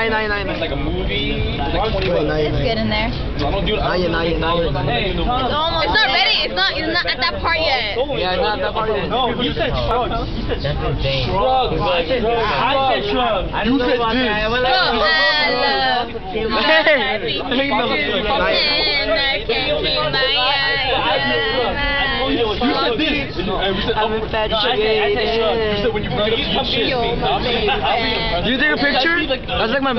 Nine, nine, nine, It's like a movie. It's like 20 bucks. It's good in there. I don't do it. I Nine, nine, nine. It's almost. It's not ready. It's not. It's not at that part yet. Yeah, not that part yet. No, you said shrugs. You said That's insane. shrugs. I said shrugs. I don't know about that. Well, Oh, like- I love you. My Hey, happy I think that was you. good. And I can't keep my You said this. And we said I'm upward. infatuated. You said when you bring up your shit. You're my I'll be- I'll be favorite. impressed. Do you take a picture? That's like my